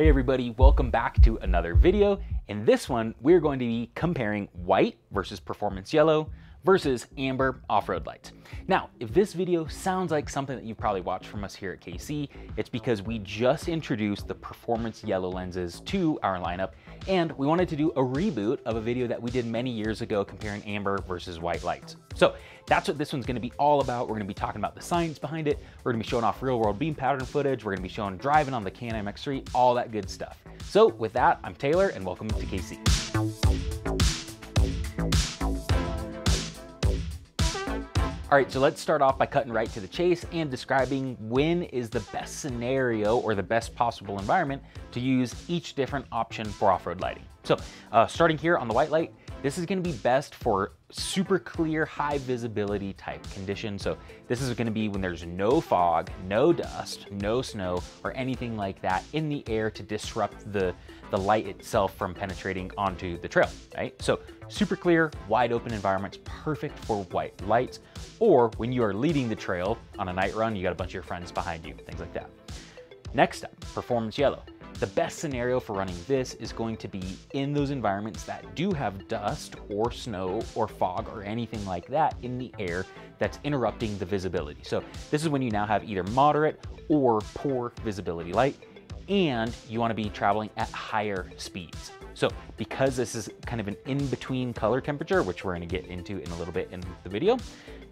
Hey everybody, welcome back to another video. In this one, we're going to be comparing white versus performance yellow versus amber off-road lights. Now, if this video sounds like something that you've probably watched from us here at KC, it's because we just introduced the performance yellow lenses to our lineup, and we wanted to do a reboot of a video that we did many years ago comparing amber versus white lights. So that's what this one's gonna be all about. We're gonna be talking about the science behind it. We're gonna be showing off real world beam pattern footage. We're gonna be showing driving on the Can-Am X3, all that good stuff. So with that, I'm Taylor and welcome to KC. All right, so let's start off by cutting right to the chase and describing when is the best scenario or the best possible environment to use each different option for off-road lighting. So uh, starting here on the white light, this is gonna be best for super clear, high visibility type conditions. So this is gonna be when there's no fog, no dust, no snow, or anything like that in the air to disrupt the, the light itself from penetrating onto the trail, right? So super clear, wide open environments, perfect for white lights, or when you are leading the trail on a night run, you got a bunch of your friends behind you, things like that. Next up, performance yellow. The best scenario for running this is going to be in those environments that do have dust or snow or fog or anything like that in the air that's interrupting the visibility. So this is when you now have either moderate or poor visibility light and you wanna be traveling at higher speeds. So because this is kind of an in-between color temperature, which we're gonna get into in a little bit in the video,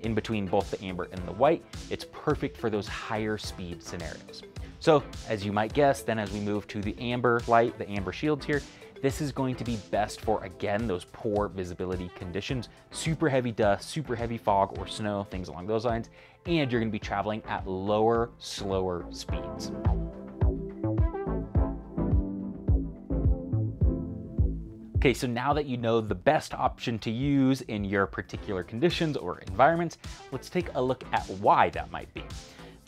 in between both the amber and the white, it's perfect for those higher speed scenarios. So as you might guess, then as we move to the amber light, the amber shields here, this is going to be best for, again, those poor visibility conditions, super heavy dust, super heavy fog or snow, things along those lines, and you're gonna be traveling at lower, slower speeds. Okay, so now that you know the best option to use in your particular conditions or environments, let's take a look at why that might be.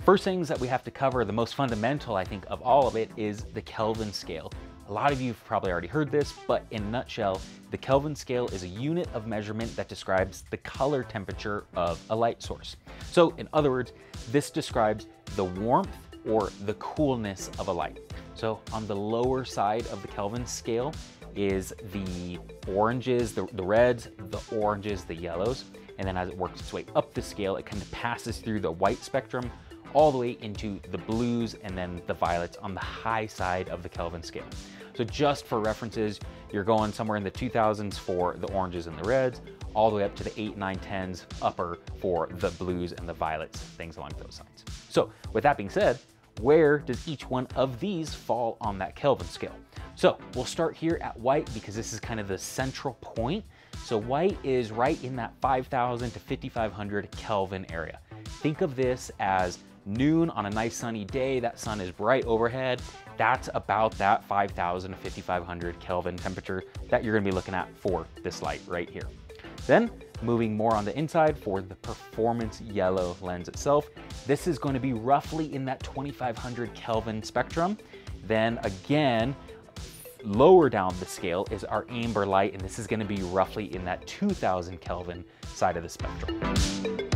First things that we have to cover, the most fundamental, I think, of all of it is the Kelvin scale. A lot of you have probably already heard this, but in a nutshell, the Kelvin scale is a unit of measurement that describes the color temperature of a light source. So in other words, this describes the warmth or the coolness of a light. So on the lower side of the Kelvin scale is the oranges, the, the reds, the oranges, the yellows. And then as it works its way up the scale, it kind of passes through the white spectrum all the way into the blues and then the violets on the high side of the Kelvin scale. So just for references, you're going somewhere in the 2000s for the oranges and the reds, all the way up to the 8, 9, 10s upper for the blues and the violets, things along those lines. So with that being said, where does each one of these fall on that Kelvin scale? So we'll start here at white because this is kind of the central point. So white is right in that 5,000 to 5,500 Kelvin area. Think of this as noon on a nice sunny day, that sun is bright overhead. That's about that 5,000 to 5,500 Kelvin temperature that you're gonna be looking at for this light right here. Then moving more on the inside for the performance yellow lens itself, this is going to be roughly in that 2500 Kelvin spectrum. Then again, lower down the scale is our amber light, and this is gonna be roughly in that 2000 Kelvin side of the spectrum.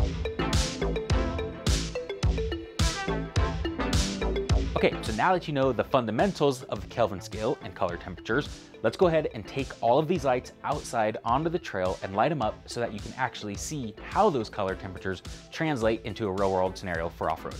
Okay, so now that you know the fundamentals of the Kelvin scale and color temperatures, let's go ahead and take all of these lights outside onto the trail and light them up so that you can actually see how those color temperatures translate into a real world scenario for off-road.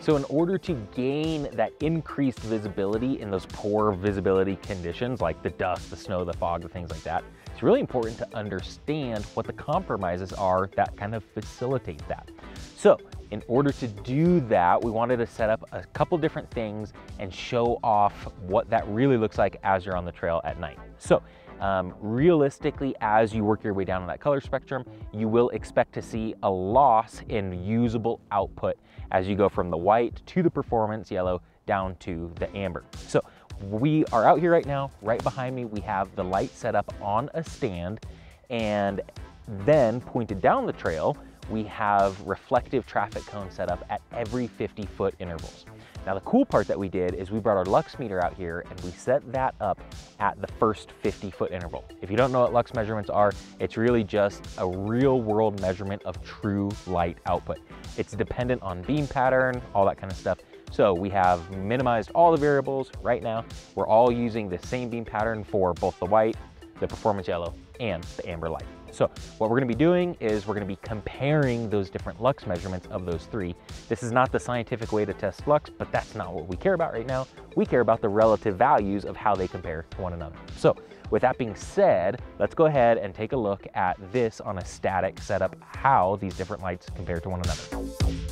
So in order to gain that increased visibility in those poor visibility conditions like the dust, the snow, the fog, the things like that, it's really important to understand what the compromises are that kind of facilitate that. So in order to do that, we wanted to set up a couple different things and show off what that really looks like as you're on the trail at night. So um, realistically, as you work your way down on that color spectrum, you will expect to see a loss in usable output as you go from the white to the performance yellow down to the amber. So we are out here right now, right behind me, we have the light set up on a stand and then pointed down the trail, we have reflective traffic cones set up at every 50 foot intervals. Now the cool part that we did is we brought our lux meter out here and we set that up at the first 50 foot interval. If you don't know what lux measurements are, it's really just a real world measurement of true light output. It's dependent on beam pattern, all that kind of stuff. So we have minimized all the variables right now. We're all using the same beam pattern for both the white, the performance yellow, and the amber light. So what we're gonna be doing is we're gonna be comparing those different lux measurements of those three. This is not the scientific way to test lux, but that's not what we care about right now. We care about the relative values of how they compare to one another. So with that being said, let's go ahead and take a look at this on a static setup, how these different lights compare to one another.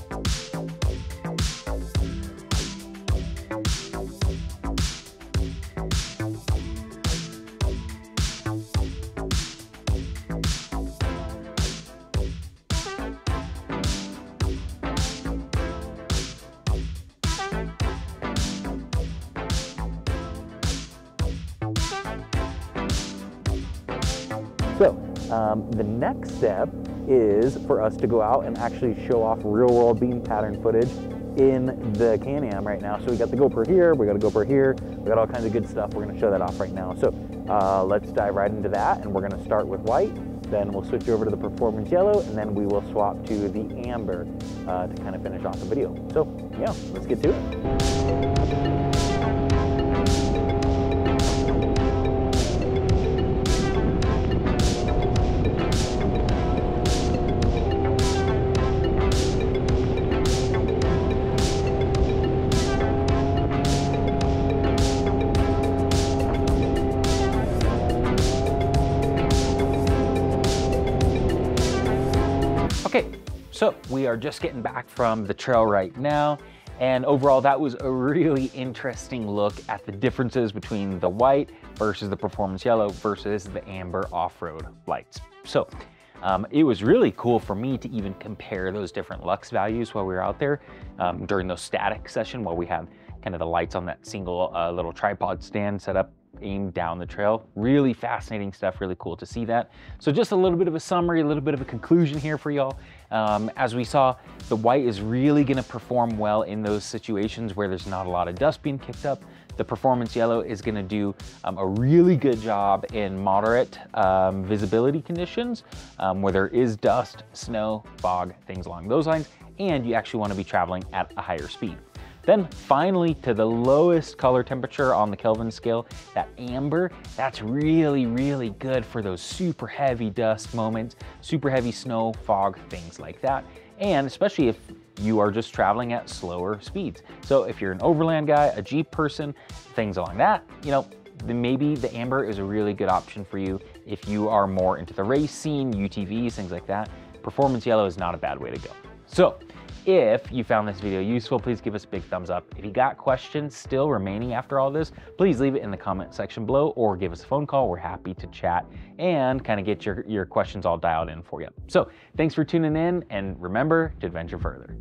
So um, the next step is for us to go out and actually show off real world beam pattern footage in the Can-Am right now. So we got the GoPro here, we got a GoPro here, we got all kinds of good stuff. We're gonna show that off right now. So uh, let's dive right into that and we're gonna start with white, then we'll switch over to the performance yellow and then we will swap to the amber uh, to kind of finish off the video. So yeah, let's get to it. So we are just getting back from the trail right now. And overall, that was a really interesting look at the differences between the white versus the performance yellow versus the amber off-road lights. So um, it was really cool for me to even compare those different lux values while we were out there um, during those static session while we had kind of the lights on that single uh, little tripod stand set up aimed down the trail. Really fascinating stuff, really cool to see that. So just a little bit of a summary, a little bit of a conclusion here for y'all. Um, as we saw, the white is really gonna perform well in those situations where there's not a lot of dust being kicked up. The performance yellow is gonna do um, a really good job in moderate um, visibility conditions um, where there is dust, snow, fog, things along those lines, and you actually wanna be traveling at a higher speed. Then finally to the lowest color temperature on the Kelvin scale, that amber, that's really, really good for those super heavy dust moments, super heavy snow, fog, things like that. And especially if you are just traveling at slower speeds. So if you're an overland guy, a Jeep person, things along that, you know, maybe the amber is a really good option for you if you are more into the race scene, UTVs, things like that. Performance yellow is not a bad way to go. So if you found this video useful, please give us a big thumbs up. If you got questions still remaining after all this, please leave it in the comment section below or give us a phone call. We're happy to chat and kind of get your, your questions all dialed in for you. So thanks for tuning in and remember to adventure further.